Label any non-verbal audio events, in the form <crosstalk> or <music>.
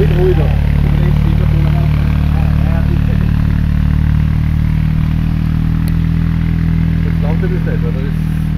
Muito ruído. Ik geloof het niet, <laughs> dat is...